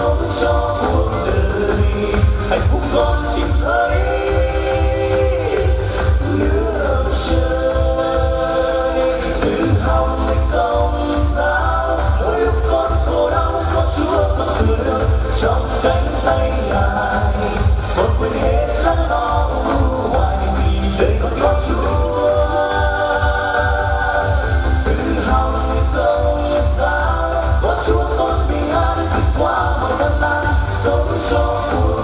sống cho cuộc đời hạnh phúc con tìm sống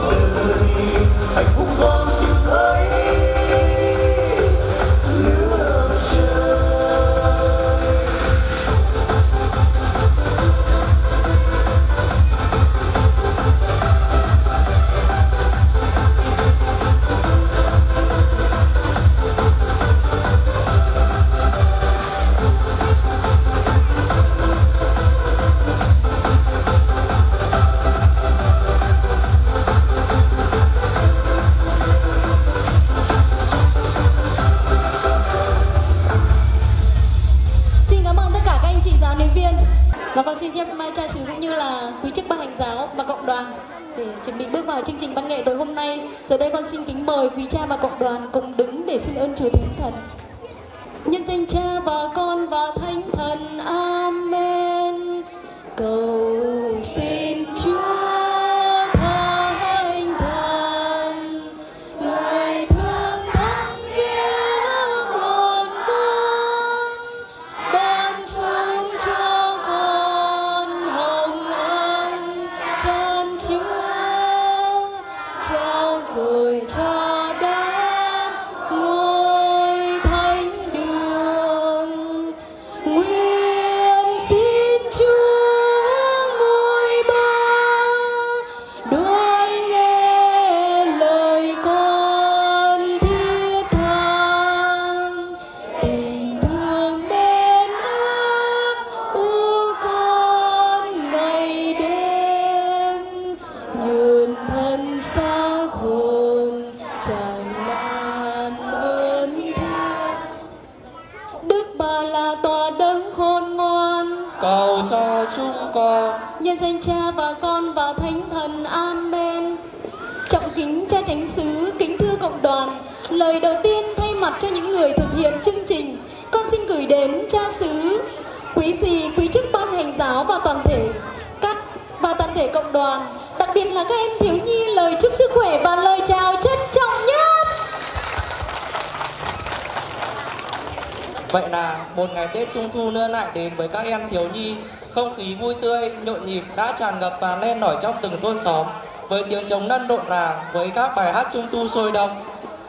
Vậy là một ngày Tết Trung Thu nữa lại đến với các em thiếu nhi. Không khí vui tươi, nhộn nhịp đã tràn ngập và lên nổi trong từng thôn xóm. Với tiếng trống nân rộn ràng, với các bài hát Trung Thu sôi động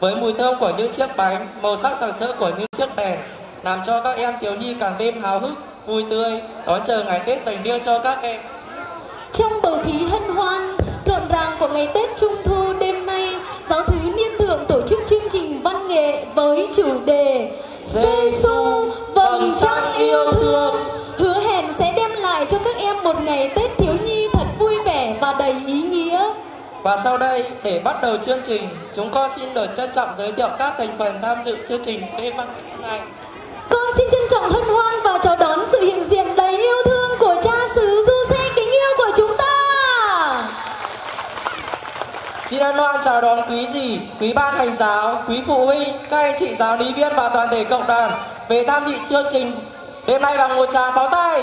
Với mùi thơm của những chiếc bánh, màu sắc sặc sỡ của những chiếc đèn Làm cho các em thiếu nhi càng thêm hào hức, vui tươi. Đón chờ ngày Tết dành riêng cho các em. Trong bầu khí hân hoan, rộn ràng của ngày Tết Trung Thu đêm nay, giáo thứ niên thượng tổ chức chương trình văn nghệ với chủ đề Giêsu vầng trăng yêu thương, hứa hẹn sẽ đem lại cho các em một ngày Tết thiếu nhi thật vui vẻ và đầy ý nghĩa. Và sau đây, để bắt đầu chương trình, chúng con xin được trân trọng giới thiệu các thành phần tham dự chương trình đêm văn hôm nay Con xin trân trọng hân hoan và chào đón sự hiện diện đầy yêu thương Hoan chào đón quý dì, quý ban hành giáo, quý phụ huynh, các anh chị giáo lý viên và toàn thể cộng đoàn về tham dự chương trình đêm nay bằng một tràng pháo tay.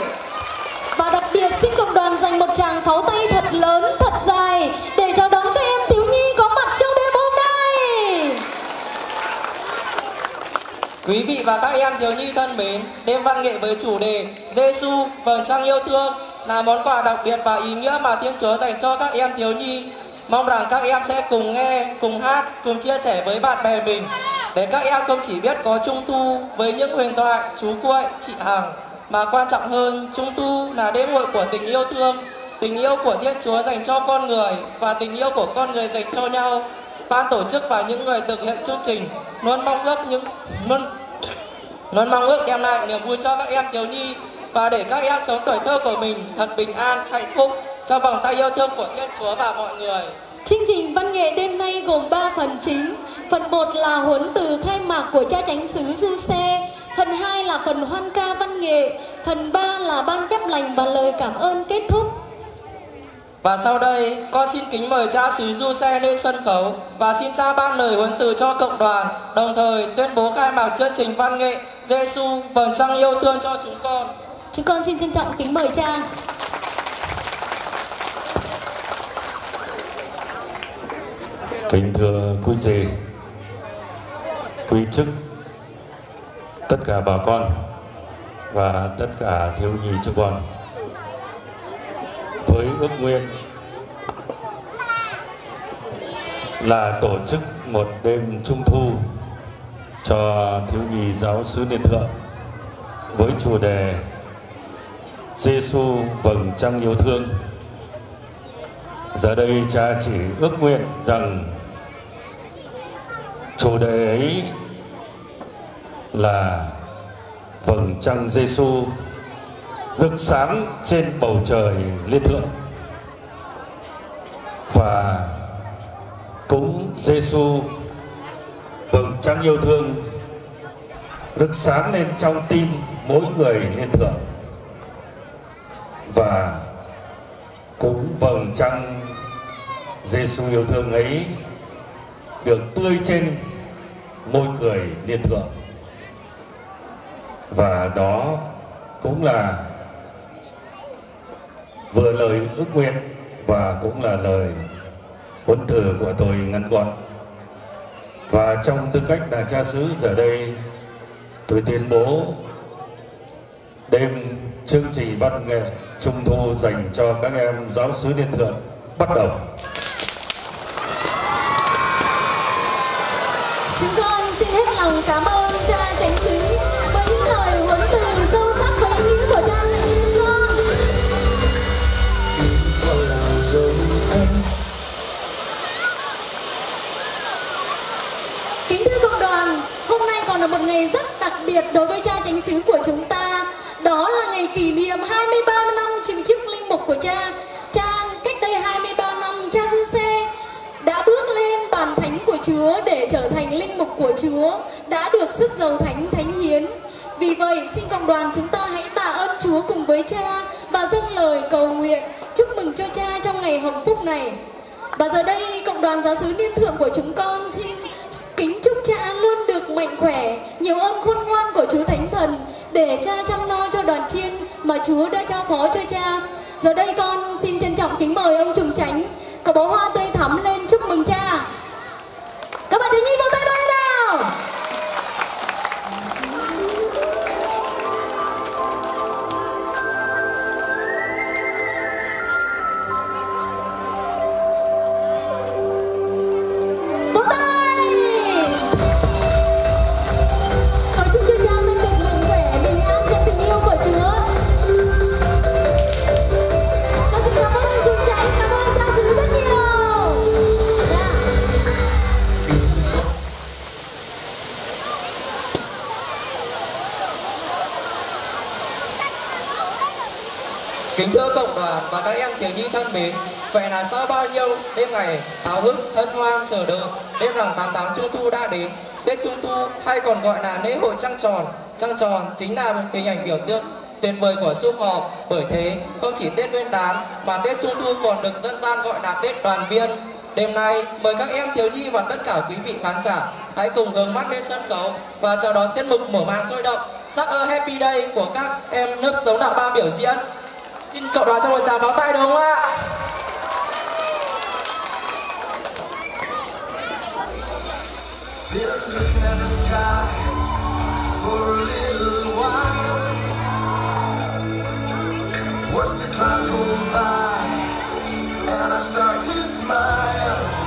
Và đặc biệt xin cộng đoàn dành một tràng pháo tay thật lớn, thật dài để chào đón các em thiếu nhi có mặt trong đêm hôm nay. Quý vị và các em thiếu nhi thân mến, đêm văn nghệ với chủ đề Giêsu vầng trăng yêu thương là món quà đặc biệt và ý nghĩa mà Thiên Chúa dành cho các em thiếu nhi. Mong rằng các em sẽ cùng nghe, cùng hát, cùng chia sẻ với bạn bè mình để các em không chỉ biết có Trung Thu với những huyền thoại chú cuội, chị Hằng mà quan trọng hơn Trung Thu là đêm hội của tình yêu thương, tình yêu của Thiên Chúa dành cho con người và tình yêu của con người dành cho nhau. Ban tổ chức và những người thực hiện chương trình luôn mong ước những luôn luôn mong ước đem lại niềm vui cho các em thiếu nhi và để các em sống tuổi thơ của mình thật bình an, hạnh phúc trong vòng tay yêu thương của Thiên Chúa và mọi người. Chương trình văn nghệ đêm nay gồm 3 phần chính. Phần 1 là huấn từ khai mạc của cha chánh xứ Du Xe. Phần 2 là phần hoan ca văn nghệ. Phần 3 là ban phép lành và lời cảm ơn kết thúc. Và sau đây, con xin kính mời cha xứ Du Xe lên sân khấu và xin cha ban lời huấn từ cho cộng đoàn, đồng thời tuyên bố khai mạc chương trình văn nghệ Giêsu vầng trăng yêu thương cho chúng con. Chúng con xin trân trọng kính mời cha. Kính thưa quý vị, quý chức, tất cả bà con và tất cả thiếu nhi chúng con với ước nguyện là tổ chức một đêm trung thu cho thiếu nhi giáo sứ Liên Thượng với chủ đề Giêsu vầng trăng yêu thương. Giờ đây cha chỉ ước nguyện rằng chủ đề ấy là vầng trăng Giêsu rực sáng trên bầu trời liên thượng. Và cũng Giêsu vầng trăng yêu thương rực sáng lên trong tim mỗi người liên thượng. Và cũng vầng trăng Giêsu yêu thương ấy được tươi trên môi cười liên thượng. Và đó cũng là vừa lời ước nguyện và cũng là lời huấn thử của tôi ngắn gọn. Và trong tư cách là cha xứ giờ đây, tôi tuyên bố đêm chương trình văn nghệ trung thu dành cho các em giáo sứ liên thượng bắt đầu. Chúng con xin hết lòng cảm ơn cha tránh xứ với những lời huấn từ sâu sắc và ý nghĩa của cha dành cho chúng con. Kính thưa cộng đoàn, hôm nay còn là một ngày rất đặc biệt đối với cha tránh xứ của chúng ta. Đó là ngày kỷ niệm 23 năm chịu chức linh mục của. Cha Chúa để trở thành linh mục của Chúa, đã được sức dầu thánh thánh hiến. Vì vậy, xin cộng đoàn chúng ta hãy tạ ơn Chúa cùng với cha và dâng lời cầu nguyện chúc mừng cho cha trong ngày hồng phúc này. Và giờ đây, cộng đoàn giáo sứ niên thượng của chúng con xin kính chúc cha luôn được mạnh khỏe, nhiều ơn khôn ngoan của Chúa Thánh Thần để cha chăm lo cho đoàn chiên mà Chúa đã trao phó cho cha. Giờ đây con xin trân trọng kính mời ông trùng chánh có bó hoa tươi thắm lên chúc. Các bạn thiếu nhi vỗ tay Kính thưa cộng đoàn và các em thiếu nhi thân mến, vậy là sau bao nhiêu đêm ngày háo hức, hân hoan chờ đợi, đêm rằng 88 Trung Thu đã đến. Tết Trung Thu hay còn gọi là lễ hội trăng tròn. Trăng tròn chính là hình ảnh biểu tượng tuyệt vời của sum họp. Bởi thế, không chỉ Tết Nguyên đán mà Tết Trung Thu còn được dân gian gọi là Tết đoàn viên. Đêm nay, mời các em thiếu nhi và tất cả quý vị khán giả hãy cùng hướng mắt lên sân khấu và chào đón tiết mục mở màn sôi động Sắc ơ Happy Day của các em nước sống đạo ba biểu diễn. Xin cộng đoàn cho một tràng pháo tay đúng không ạ? Been looking at the sky for a little while. Watch the clouds roll by, and I start to smile.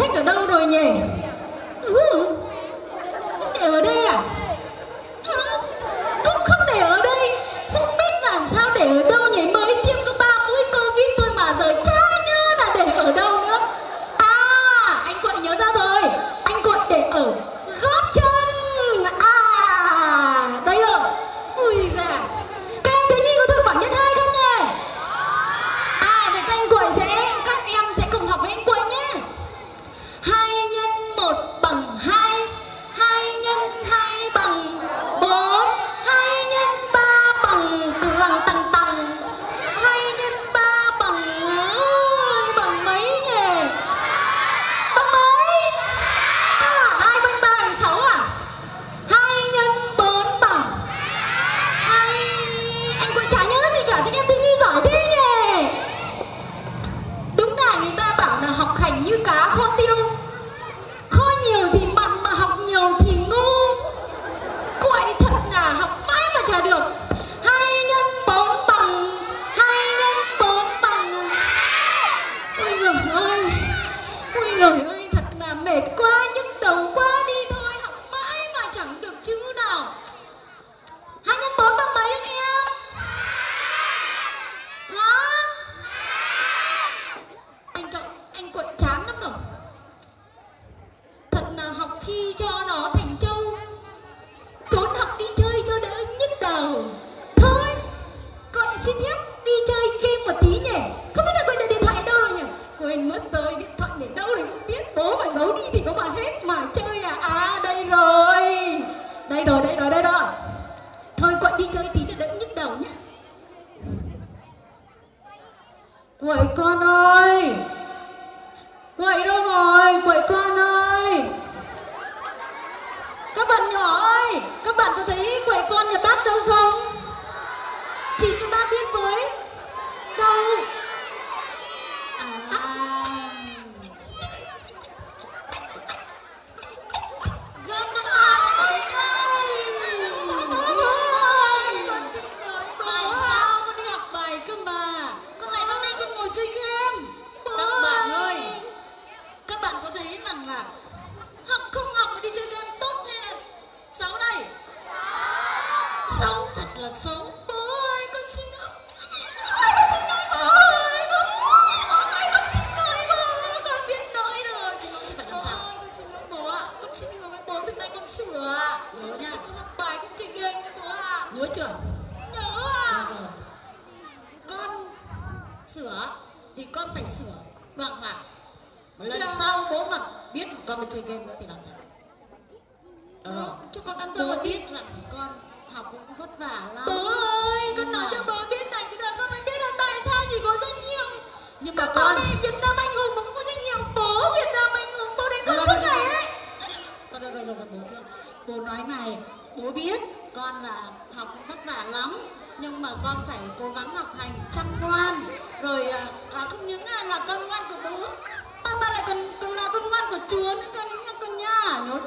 Sách ở đâu rồi nhỉ?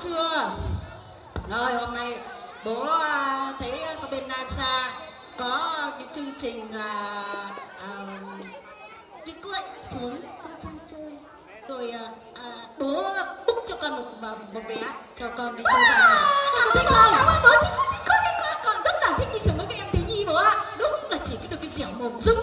chưa? Rồi hôm nay bố à, thấy có bên nasa có cái chương trình là trứng uh, cưỡi xuống con trăng chơi rồi uh, bố book cho con một một vé cho con đi chơi bố cảm ơn bố chính con chính con chính rất là thích đi xuống với các em thiếu nhi bố ạ. Đúng là chỉ cái được cái dẻo mồm dưng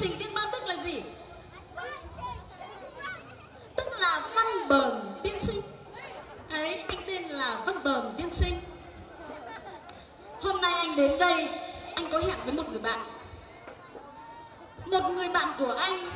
trình tiên ba tức là gì? Tức là văn bờn tiên sinh. Ấy, anh tên là văn bờn tiên sinh. Hôm nay anh đến đây, anh có hẹn với một người bạn. Một người bạn của anh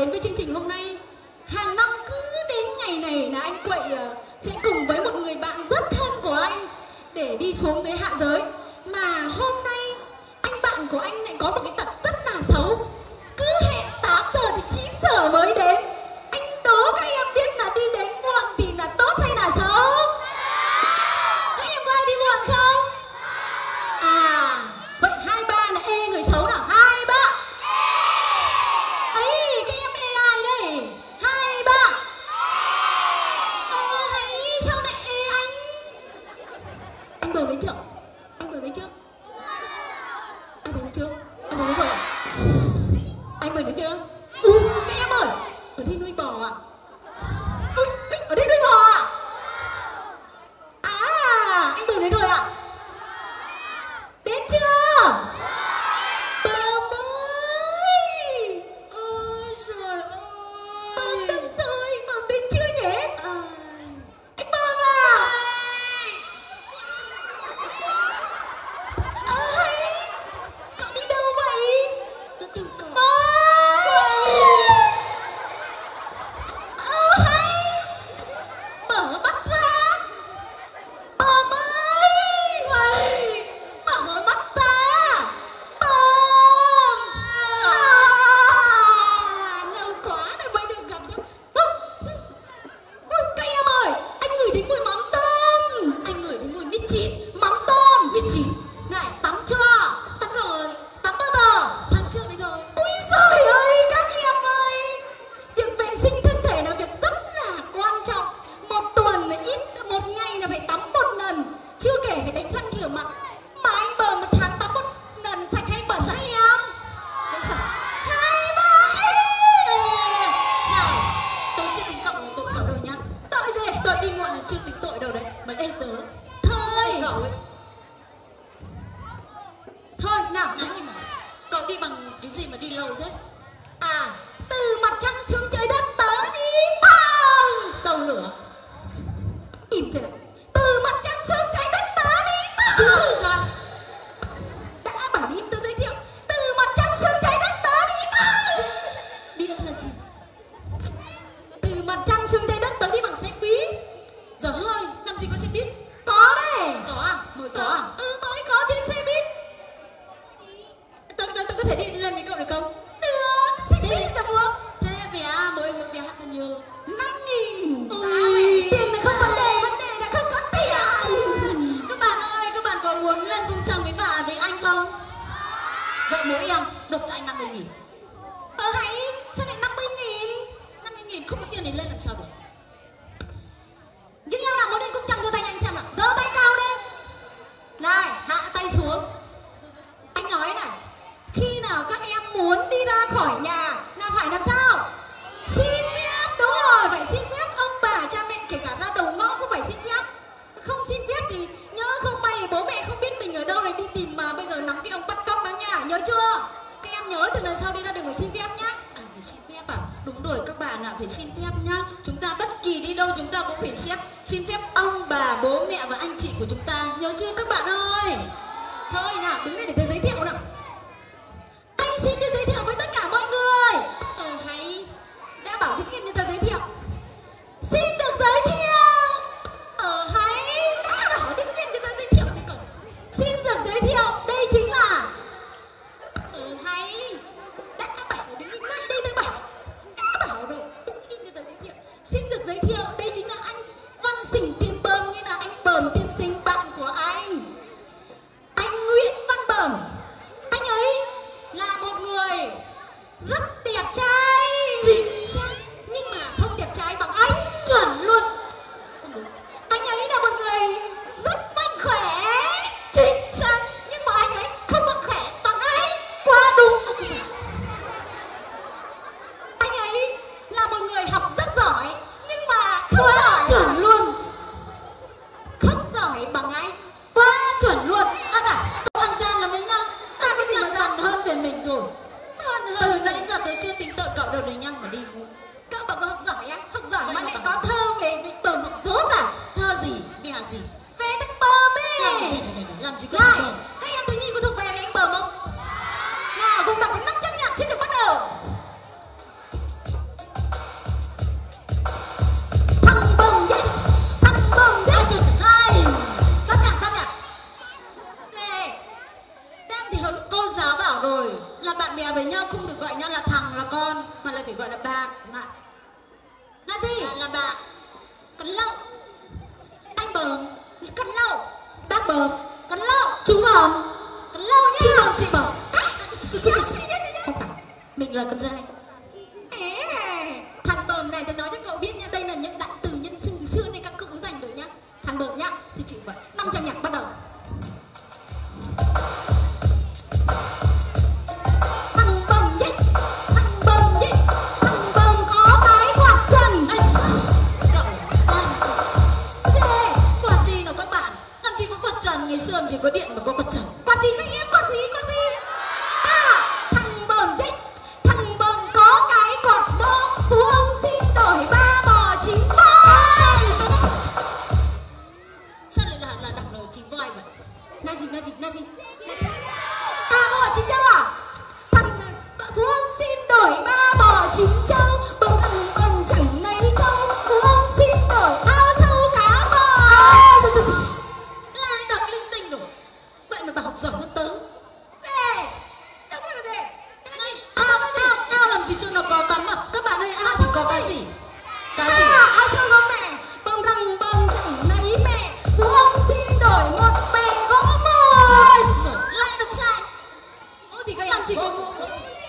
đến với chương trình hôm nay. Hàng năm cứ đến ngày này là anh quậy ờ, sẽ cùng với một người bạn rất thân của anh để đi xuống dưới hạ giới. Mà hôm nay, anh bạn của anh lại có một cái tật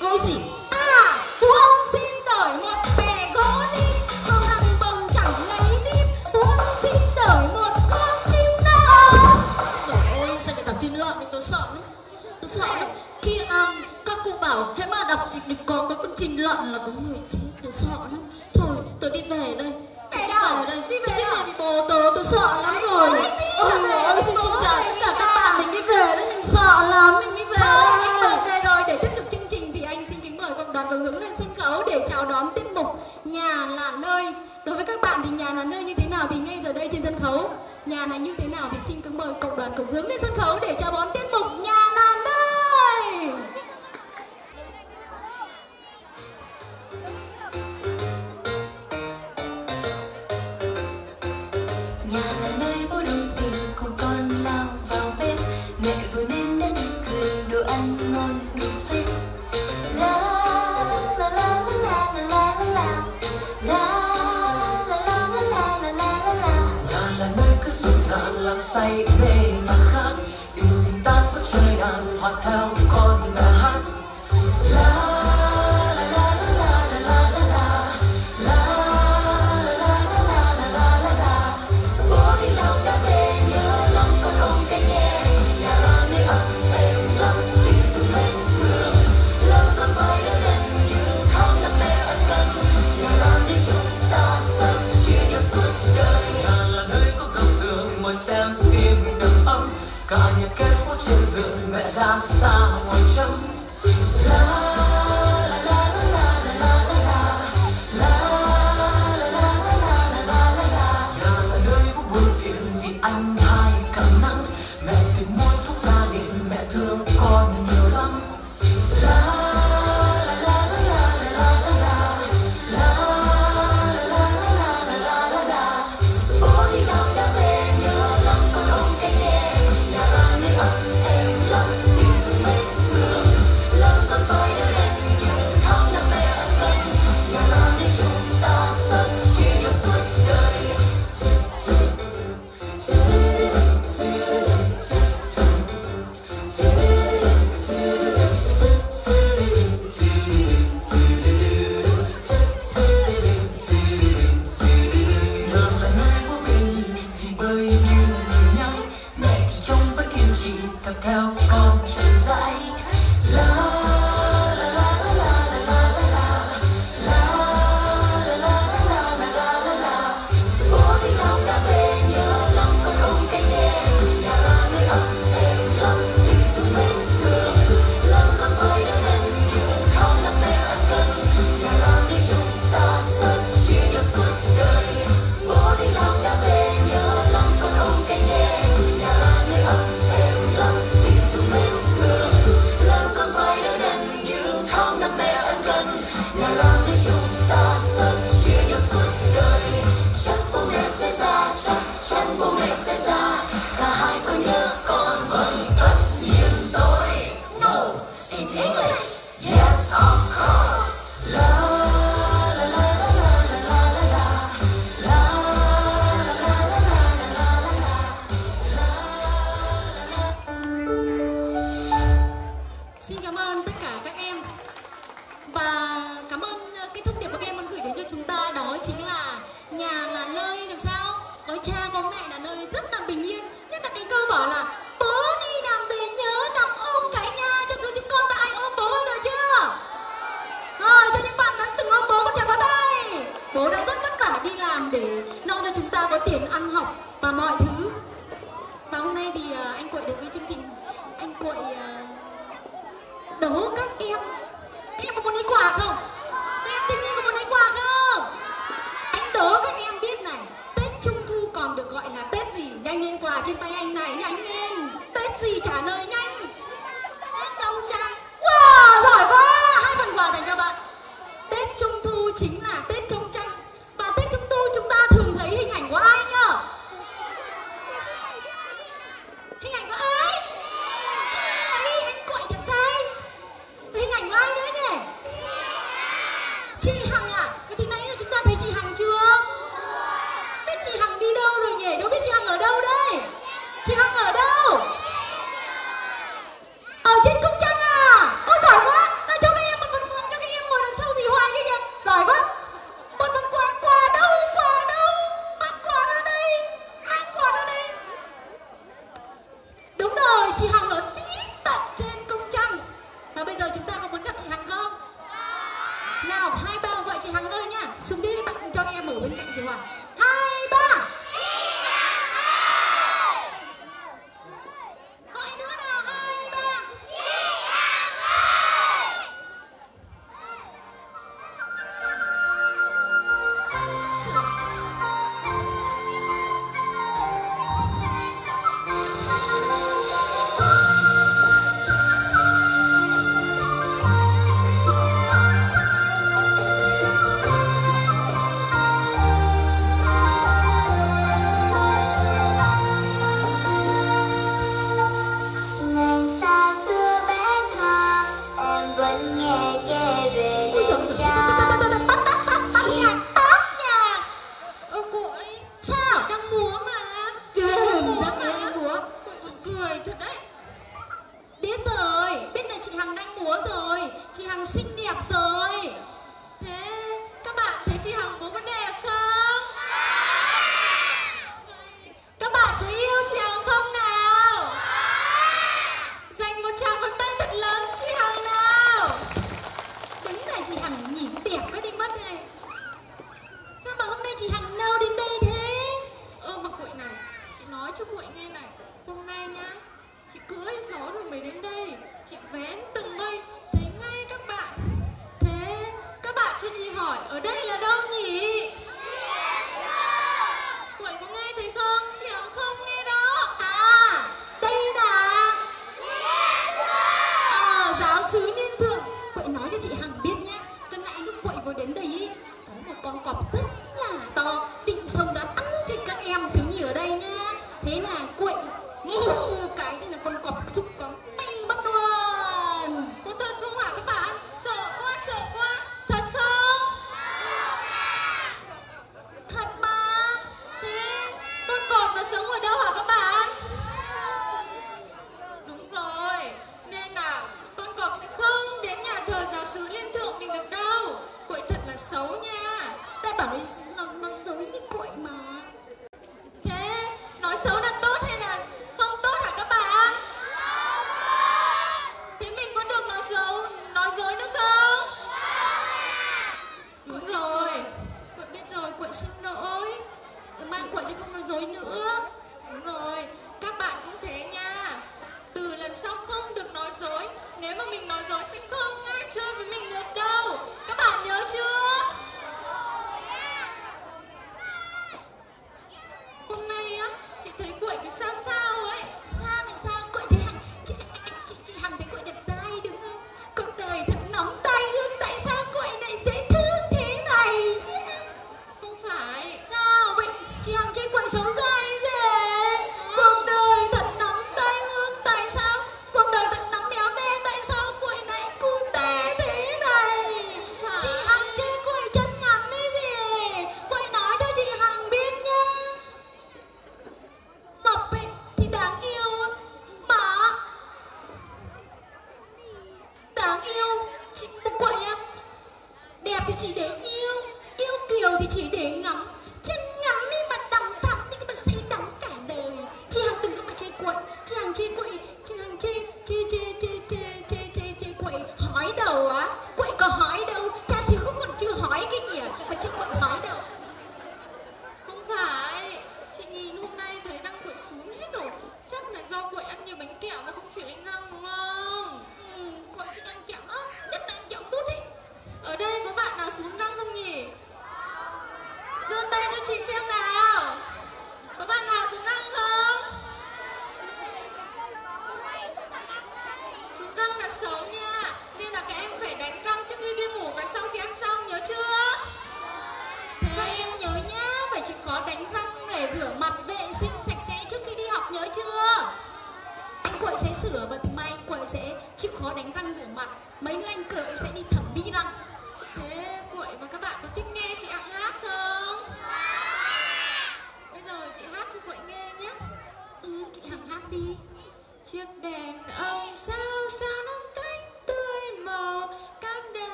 高兴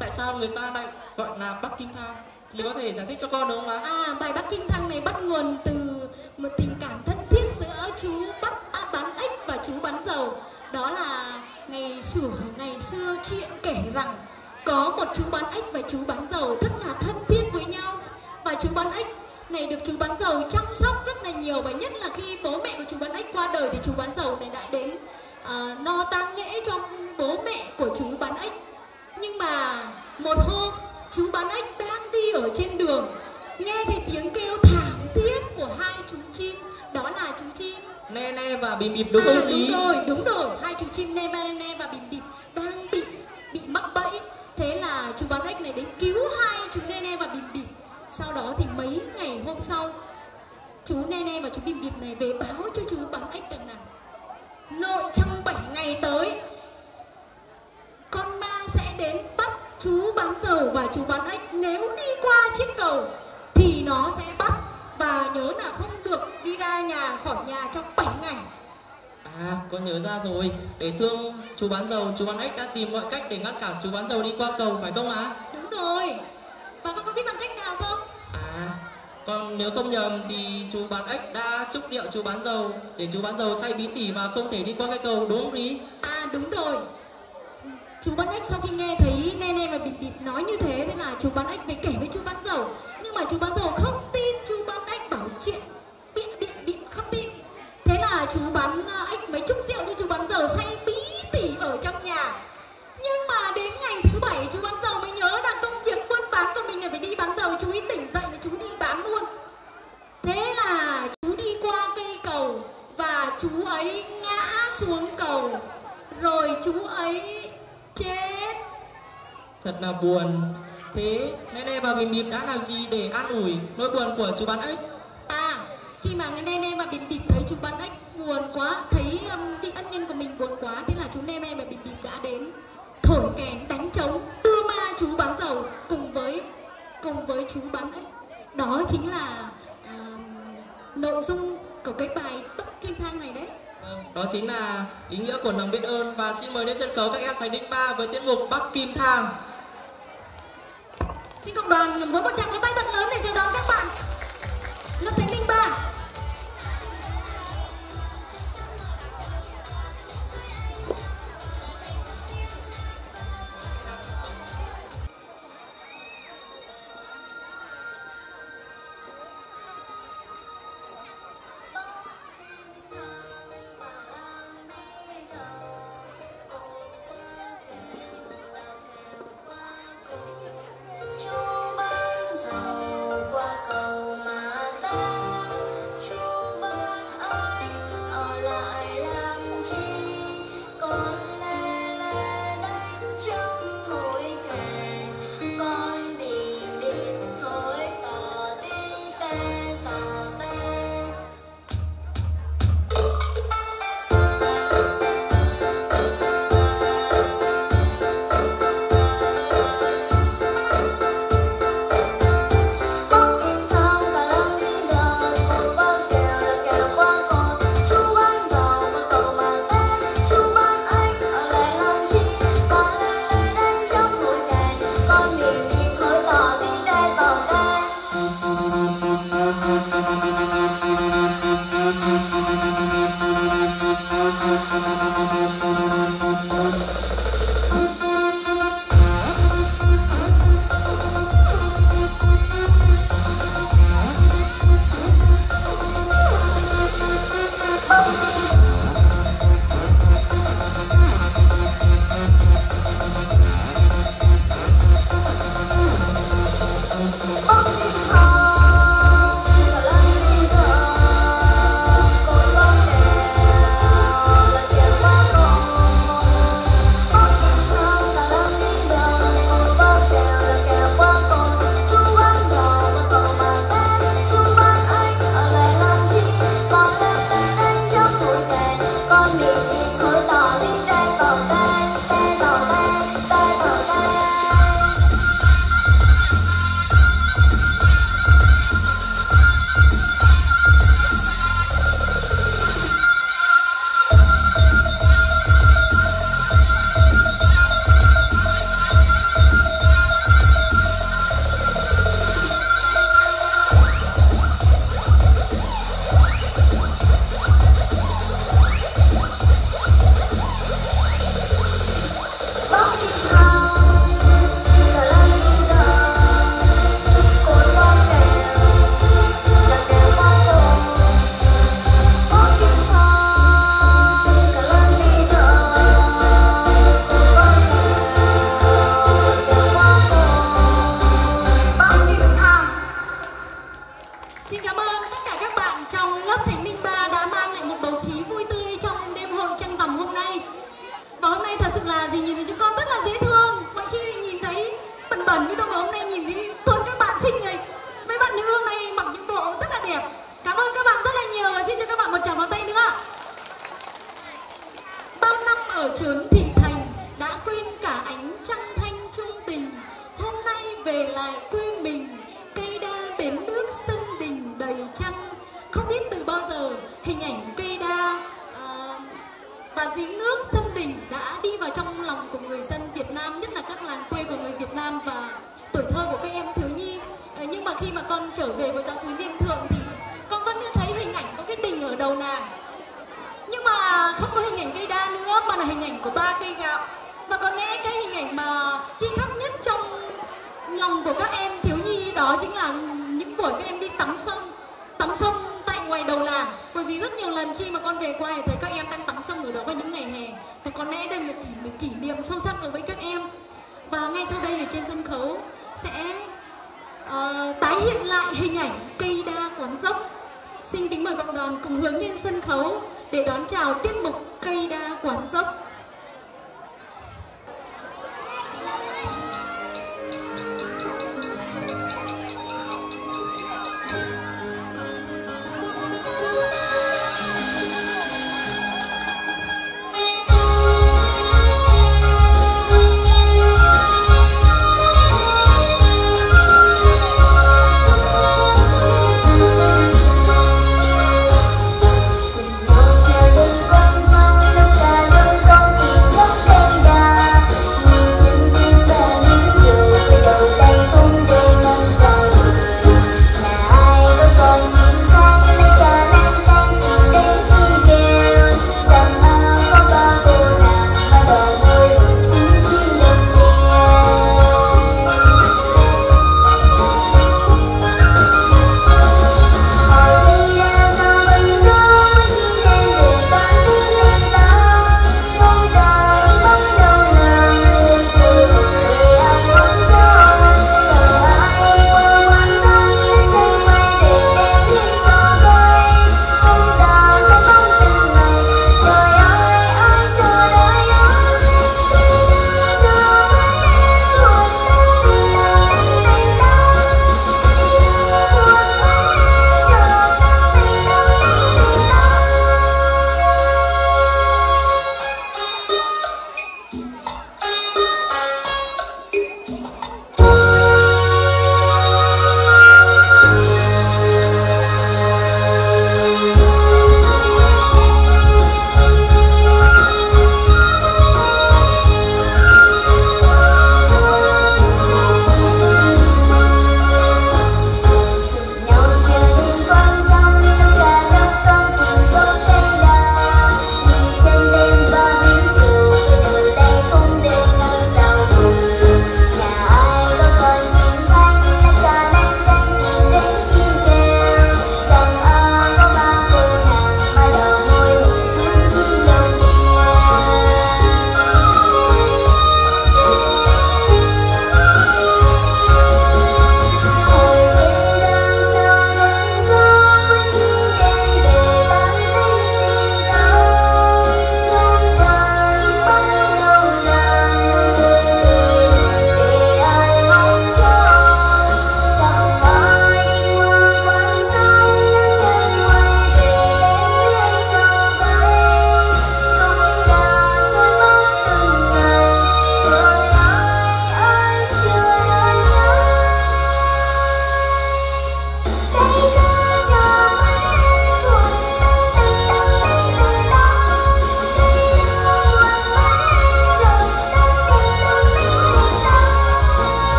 tại sao người ta lại gọi là Bắc Kinh Phao thì có thể giải thích cho con đúng không ạ? À, chú bán dầu, chú bán ếch đã tìm mọi cách để ngăn cản chú bán dầu đi qua cầu phải không ạ? đúng rồi và con có biết bằng cách nào không À, con nếu không nhầm thì chú bán ếch đã chúc điệu chú bán dầu để chú bán dầu say bí tỉ và không thể đi qua cái cầu đúng không ý? Ngã xuống cầu rồi chú ấy chết Thật là buồn. Thế Ne ne và bìm bịp đã làm gì để an ủi nỗi buồn của chú bán ếch? à khi mà nghe ne và bìm bịp thấy chú bán ếch buồn quá thấy um, vị ân nhân của mình buồn quá thế là chú ne ne và bìm bịp đã đến thổi kèn đánh trống đưa ma chú bán dầu cùng với cùng với chú bán ếch đó chính là um, nội dung của cái bài tóc kim thang này đấy đó chính là ý nghĩa của lòng biết ơn. Và xin mời lên sân khấu các em Thành Đinh Ba với tiết mục Bắc Kim Thang. Xin cộng đoàn với một tràng pháo tay thật lớn để chào đón các bạn. Lập Thành Ninh Ba.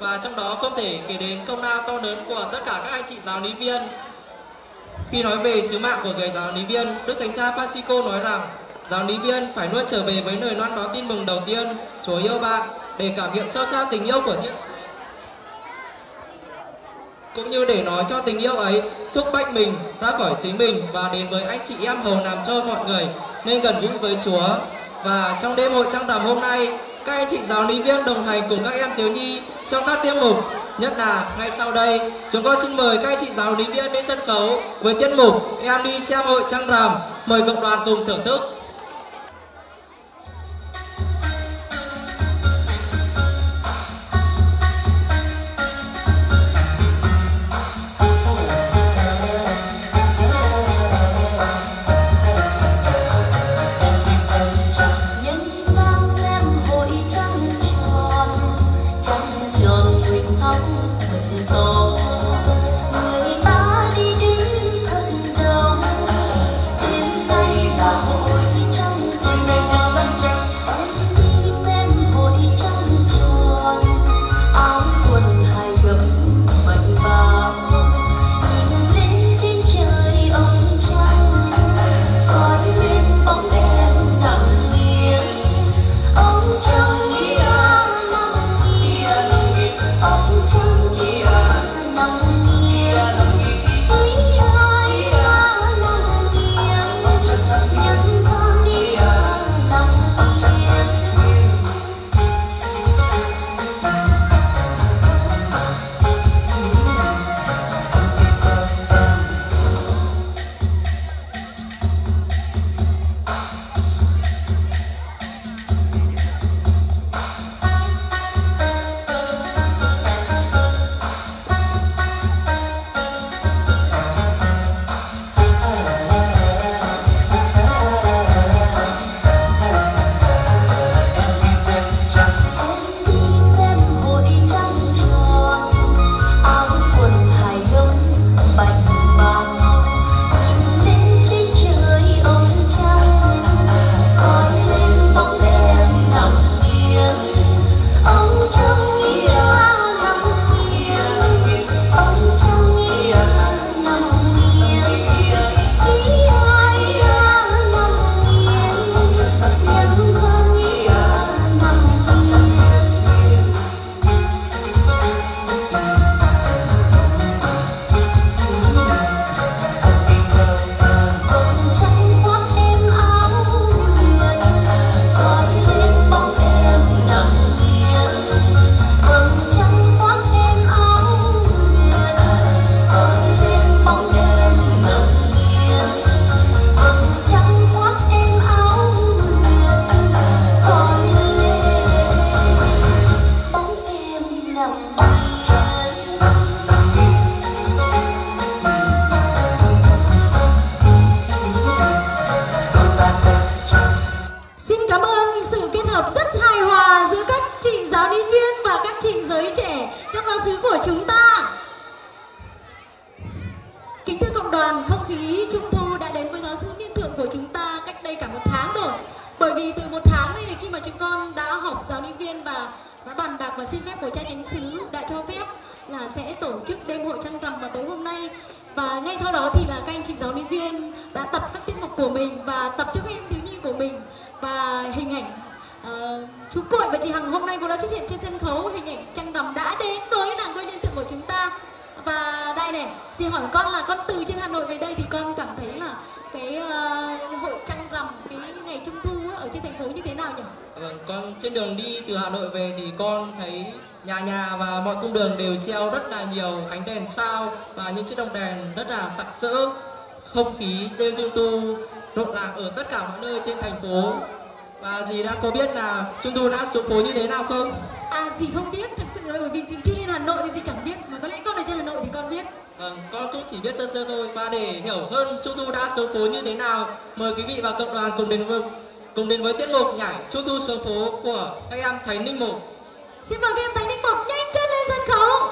Và trong đó không thể kể đến công lao to lớn của tất cả các anh chị giáo lý viên. Khi nói về sứ mạng của người giáo lý viên, Đức Thánh Cha Francisco nói rằng giáo lý viên phải luôn trở về với lời loan báo tin mừng đầu tiên, Chúa yêu bạn để cảm nghiệm sâu xa tình yêu của Thiên Chúa cũng như để nói cho tình yêu ấy thúc bách mình ra khỏi chính mình và đến với anh chị em hầu làm cho mọi người nên gần gũi với Chúa và trong đêm hội trăng rằm hôm nay các anh chị giáo lý viên đồng hành cùng các em thiếu nhi trong các tiết mục. Nhất là ngay sau đây, chúng con xin mời các anh chị giáo lý viên lên sân khấu với tiết mục em đi xem hội trăng rằm. Mời cộng đoàn cùng thưởng thức. Hỏi con là con từ trên Hà Nội về đây thì con cảm thấy là cái ờ, hội trăng rằm cái ngày trung thu ở trên thành phố như thế nào nhỉ? Vâng, con trên đường đi từ Hà Nội về thì con thấy nhà nhà và mọi cung đường đều treo rất là nhiều ánh đèn sao và những chiếc đồng đèn rất là sặc sỡ. Không khí đêm trung thu rộn ràng ở tất cả mọi nơi trên thành phố. Và dì đã có biết là trung thu đã xuống phố như thế nào không? À dì không biết, thực sự là bởi vì dì chưa lên Hà Nội nên dì chẳng biết Vâng, con cũng chỉ biết sơ sơ thôi và để hiểu hơn Trung thu đã xuống phố như thế nào, mời quý vị và cộng đoàn cùng đến với cùng đến với tiết mục nhảy trung thu xuống phố của các em Thầy Ninh Mục. Xin mời các em Thành Ninh Một nhanh chân lên sân khấu.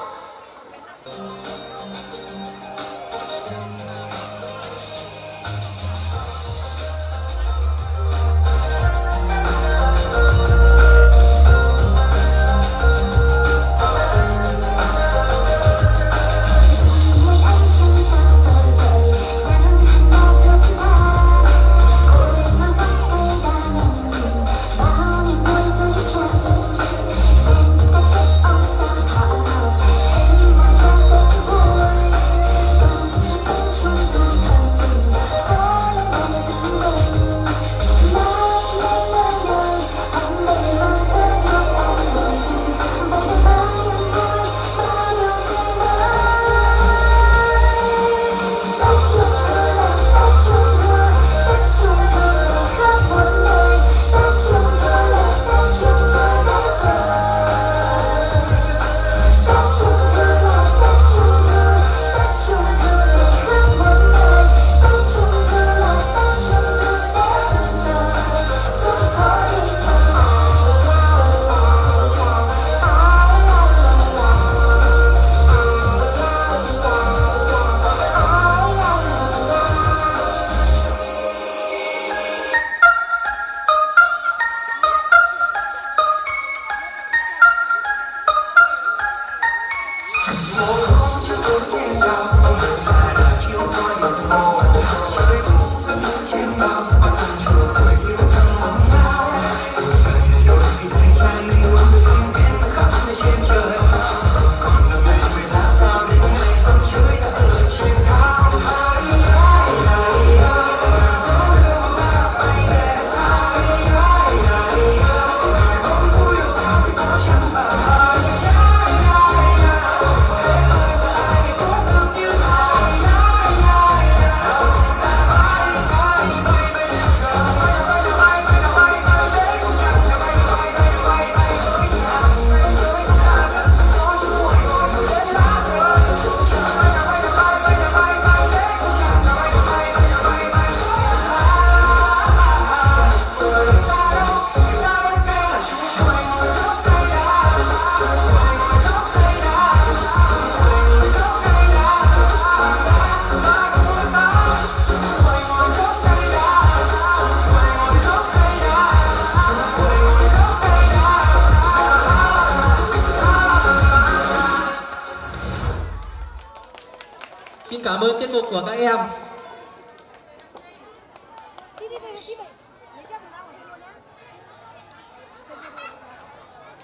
Tiết mục của các em.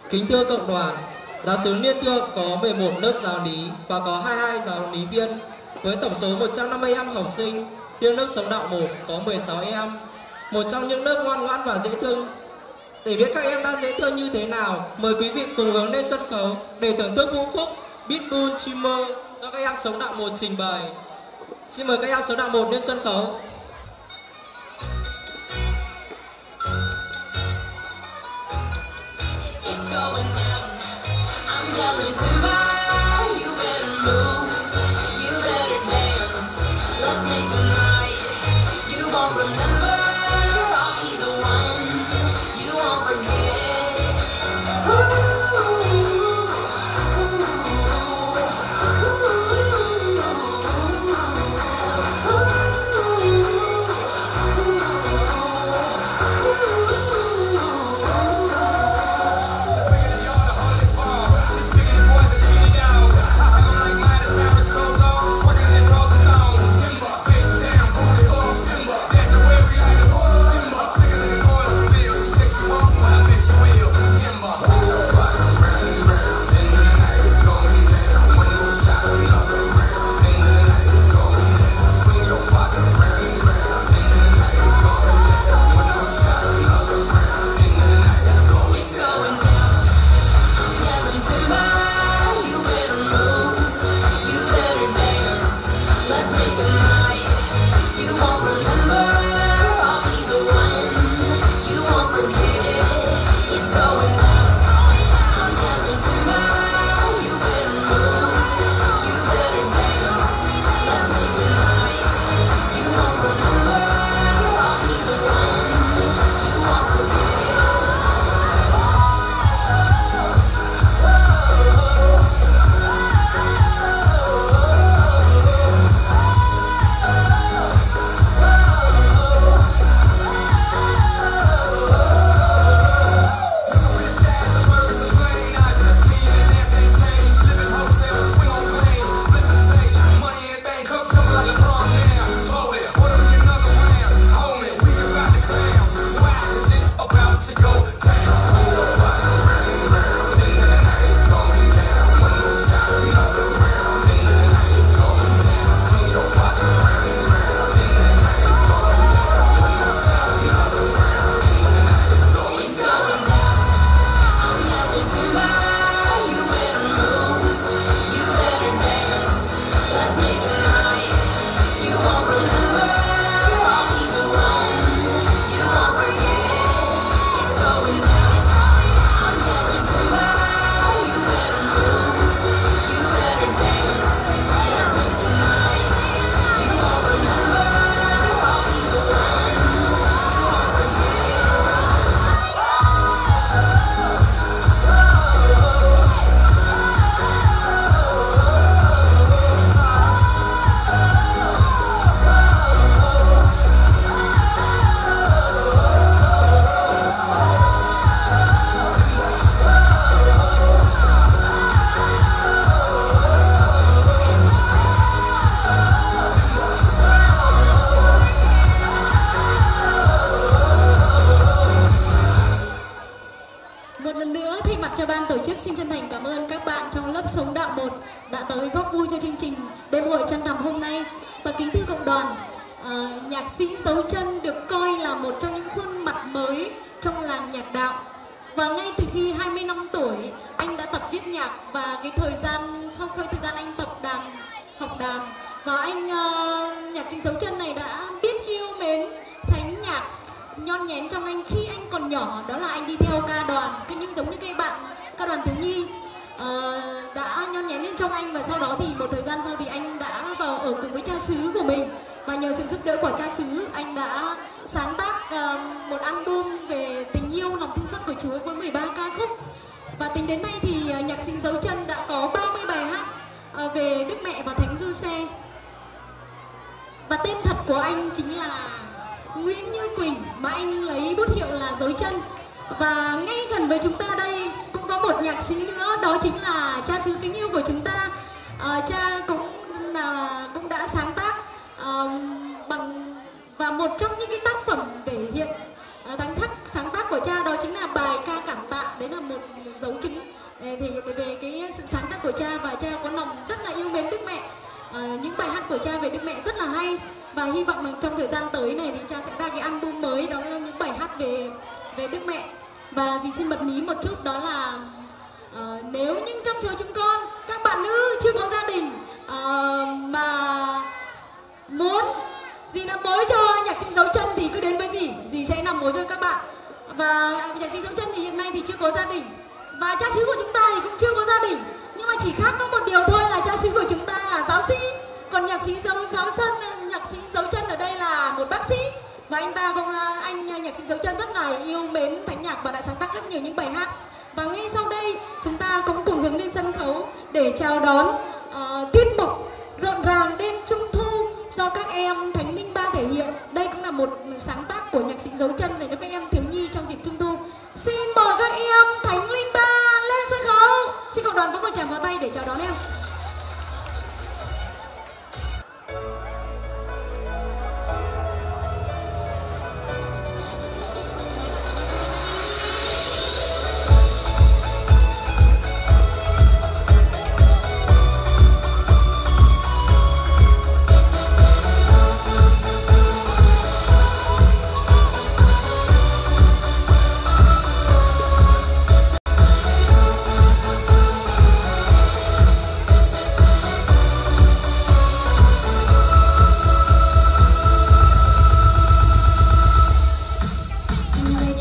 Kính thưa cộng đoàn, giáo sứ Liên Thượng có 11 lớp giáo lý và có 22 giáo lý viên với tổng số 150 em học sinh. Riêng lớp sống đạo 1 có 16 em, một trong những lớp ngoan ngoãn và dễ thương. Để biết các em đã dễ thương như thế nào, mời quý vị cùng hướng lên sân khấu để thưởng thức vũ khúc Bitbull Chimmer do các em sống đạo 1 trình bày. Xin mời các em số đạo 1 lên sân khấu. It's going down. I'm going to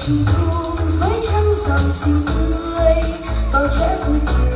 chung thu với trăng rằm xinh tươi bao trẻ vui tươi.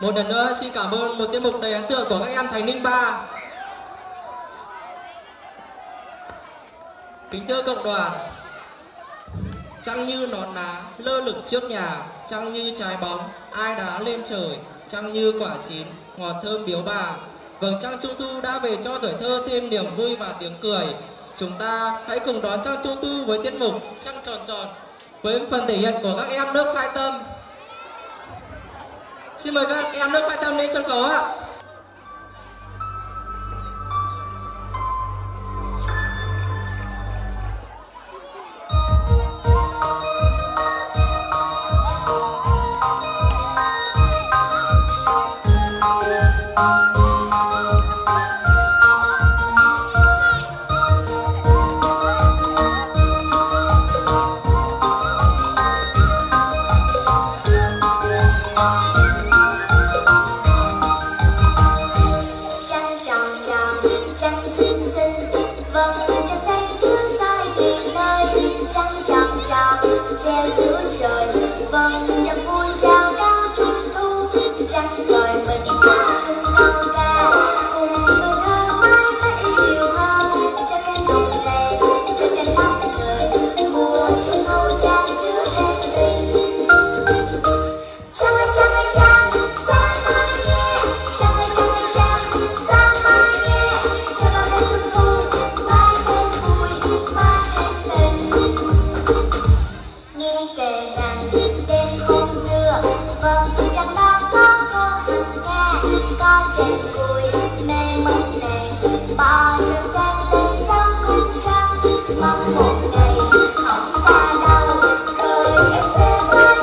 một lần nữa xin cảm ơn một tiết mục đầy ấn tượng của các em Thành Ninh Ba. Kính thưa cộng đoàn, trăng như nón lá lơ lửng trước nhà, trăng như trái bóng ai đá lên trời, trăng như quả chín ngọt thơm biếu bà. Vầng trăng trung thu đã về cho tuổi thơ thêm niềm vui và tiếng cười. Chúng ta hãy cùng đón trăng trung thu với tiết mục trăng tròn tròn với phần thể hiện của các em lớp khai tâm. Xin mời các em nữ quan tâm lên sân khấu ạ.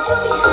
si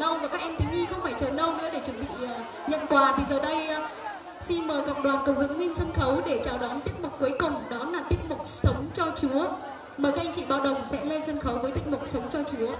nâu và các em thiếu nhi không phải chờ nâu nữa để chuẩn bị ờ, nhận quà thì giờ đây ờ, xin mời cộng đoàn cầu hữu lên sân khấu để chào đón tiết mục cuối cùng, đó là tiết mục sống cho chúa. Mời các anh chị bao đồng sẽ lên sân khấu với tiết mục sống cho chúa.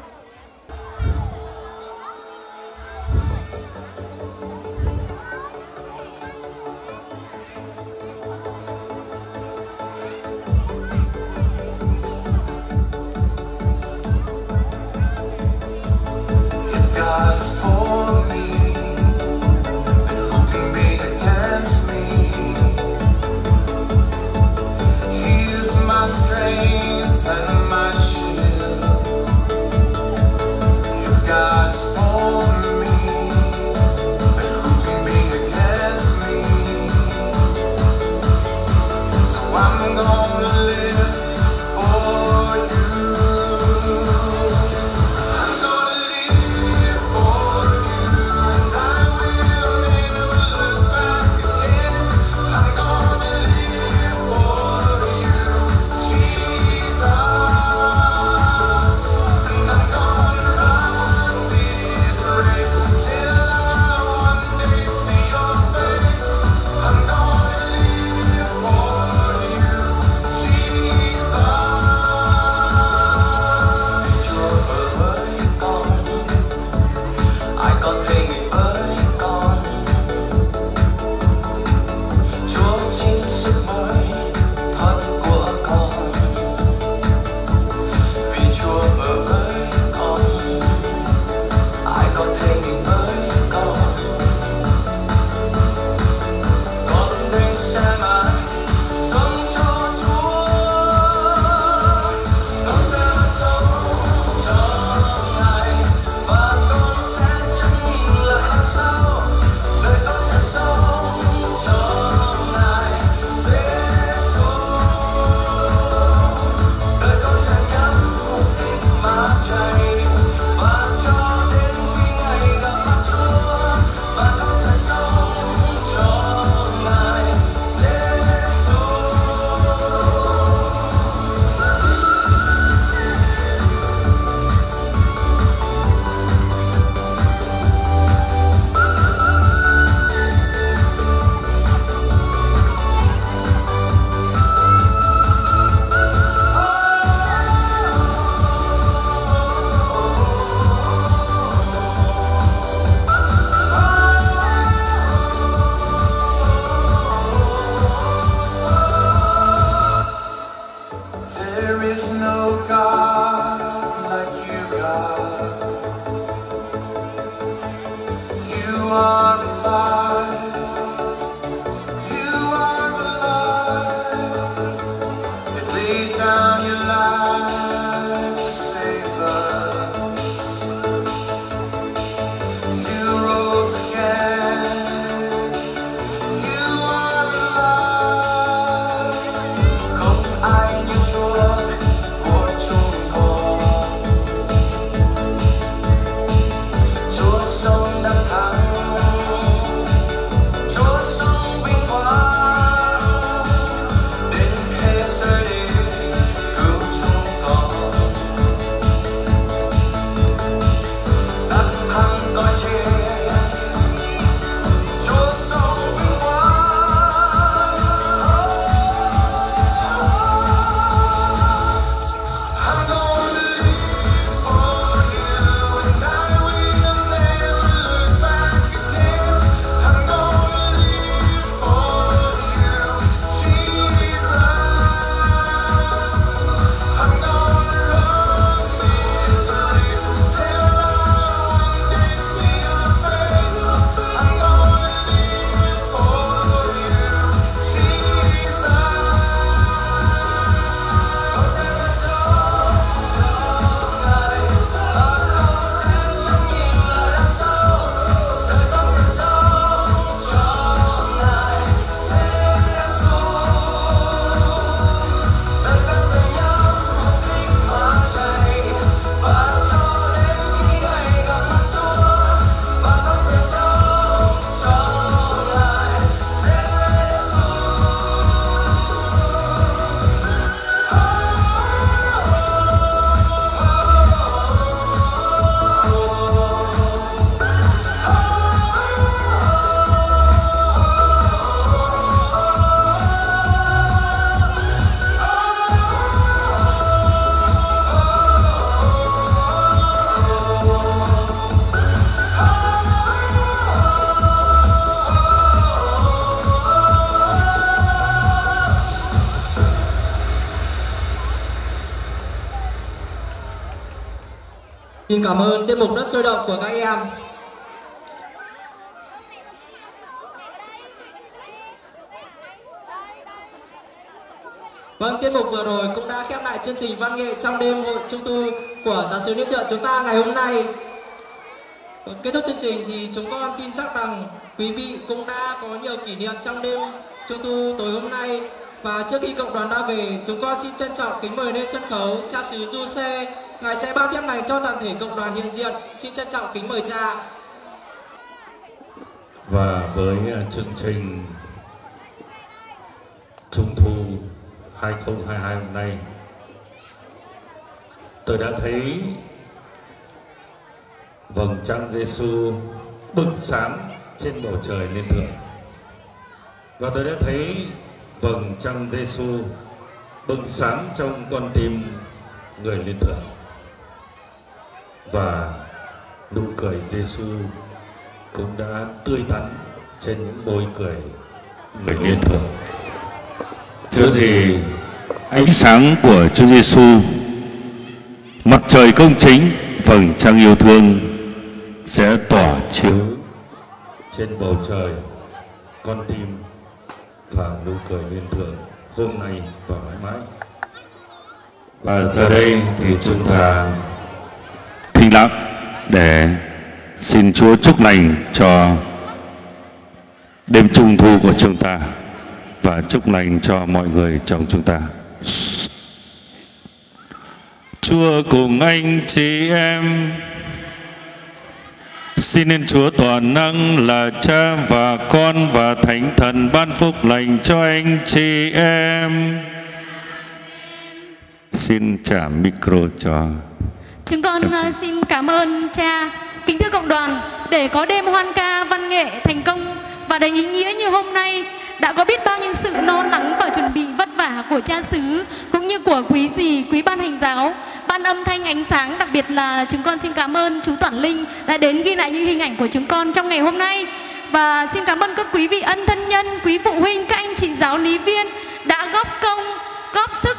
Xin cảm ơn tiết mục rất sôi động của các em. Vâng, tiết mục vừa rồi cũng đã khép lại chương trình văn nghệ trong đêm hội trung thu của giáo sứ Liên Tượng chúng ta ngày hôm nay. Vâng, kết thúc chương trình thì chúng con tin chắc rằng quý vị cũng đã có nhiều kỷ niệm trong đêm trung thu tối hôm nay. Và trước khi cộng đoàn đã về, chúng con xin trân trọng kính mời lên sân khấu cha xứ Du Xe. Ngài sẽ ban phép lành cho toàn thể cộng đoàn hiện diện. Xin trân trọng kính mời cha. và với à, chương trình Trung thu 2022 hôm nay, tôi đã thấy vầng trăng Giêsu bừng sáng trên bầu trời lên thượng và tôi đã thấy vầng trăng Giêsu bừng sáng trong con tim người lên thượng và nụ cười Giêsu cũng đã tươi tắn trên những môi cười người liên thường. Chớ gì ánh sáng của Chúa Giêsu, mặt trời công chính, vầng trăng yêu thương sẽ tỏa chiếu trên bầu trời con tim và nụ cười liên thường hôm nay và mãi mãi. Và giờ đây thì chúng ta thanh lặng để xin Chúa chúc lành cho đêm trung thu của chúng ta và chúc lành cho mọi người trong chúng ta. Chúa cùng anh chị em Xin nên Chúa toàn năng là cha và con và thánh thần ban phúc lành cho anh chị em. Xin trả micro cho Chúng con ờ, xin cảm ơn cha. Kính thưa cộng đoàn, để có đêm hoan ca văn nghệ thành công và đầy ý nghĩa như hôm nay đã có biết bao nhiêu sự lo lắng và chuẩn bị vất vả của cha xứ cũng như của quý dì, quý ban hành giáo, ban âm thanh ánh sáng đặc biệt là chúng con xin cảm ơn chú Toản Linh đã đến ghi lại những hình ảnh của chúng con trong ngày hôm nay. Và xin cảm ơn các quý vị ân thân nhân, quý phụ huynh, các anh chị giáo lý viên đã góp công, góp sức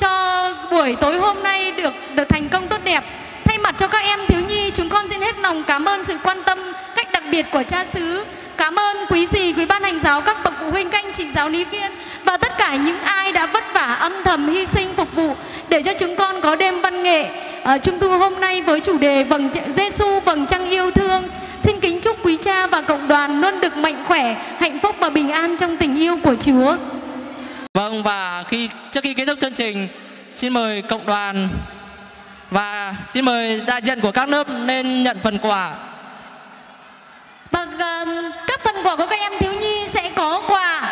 cho buổi tối hôm nay được được thành công tốt đẹp. Thay mặt cho các em thiếu nhi, chúng con xin hết lòng cảm ơn sự quan tâm cách đặc biệt của cha xứ. Cảm ơn quý dì, quý ban hành giáo, các bậc phụ huynh, các anh chị giáo lý viên và tất cả những ai đã vất vả âm thầm hy sinh phục vụ để cho chúng con có đêm văn nghệ ở trung thu hôm nay với chủ đề vầng Giêsu vầng trăng yêu thương. Xin kính chúc quý cha và cộng đoàn luôn được mạnh khỏe, hạnh phúc và bình an trong tình yêu của Chúa. Vâng và khi trước khi kết thúc chương trình xin mời cộng đoàn và xin mời đại diện của các lớp nên nhận phần quà. Và ờ, các phần quà của các em thiếu nhi sẽ có quà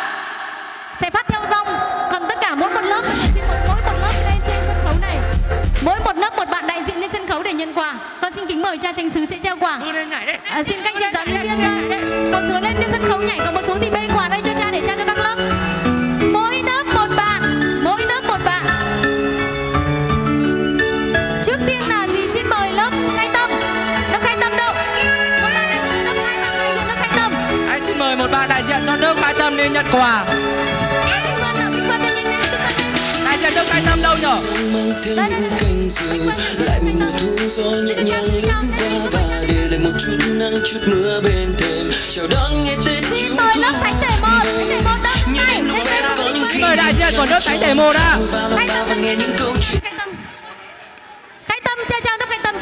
sẽ phát theo dòng. Còn tất cả mỗi một lớp xin mỗi, mỗi một lớp lên trên sân khấu này. Mỗi một lớp một bạn đại diện lên sân khấu để nhận quà. Con xin kính mời cha tranh sứ sẽ trao quà. À, xin các chị giáo viên ờ, một số lên trên sân khấu nhảy còn một số thì bê quà đây cho cha để trao cho các lớp Bích Vân đi nhanh nhanh, Bích Vân. Đại diện nước Khai Tâm đâu nhở? lại một mùa thu gió nhẹ nhàng lướt qua và để lại một chút nắng chút mưa bên thềm chào đón ngày tết Xin trung mời thu lớp thánh thể một, thánh thể một đâu? Như Này, đêm lên Noel đây, có xin những tâm khi Mời đại diện của nước Thánh Thể một đã. và Khai và tâm và nghe những câu chuyện Khai tâm Khai tâm, cha chào lớp khai tâm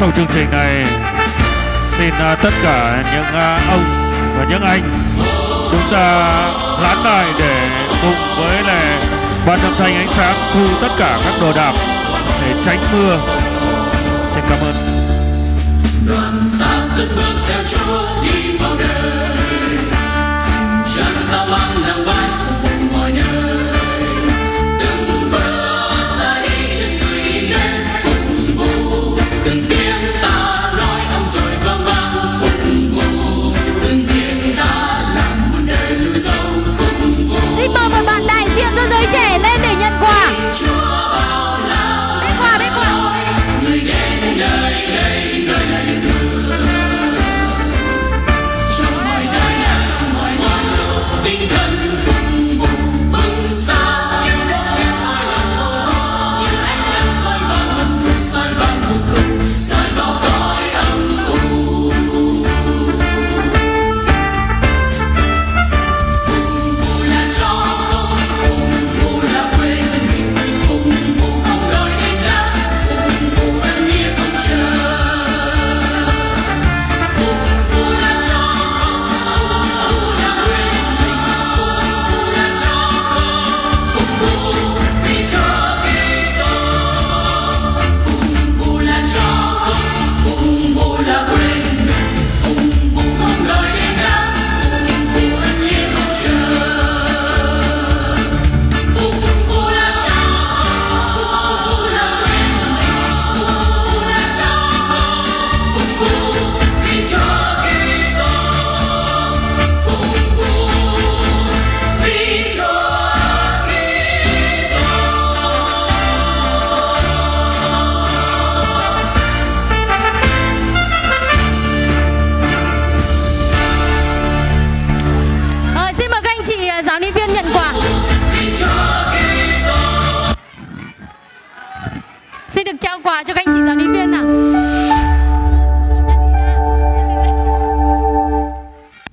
sau chương trình này, xin à, tất cả những à, ông và những anh chúng ta lán lại để cùng với là ban âm thanh ánh sáng thu tất cả các đồ đạc để tránh mưa. Xin cảm ơn. Đoàn ta cất bước theo chúa đi vào đời. Chân ta mang nặng vai phục vụ mọi nơi. Từng bước ta đi trên người lên phục vụ, từng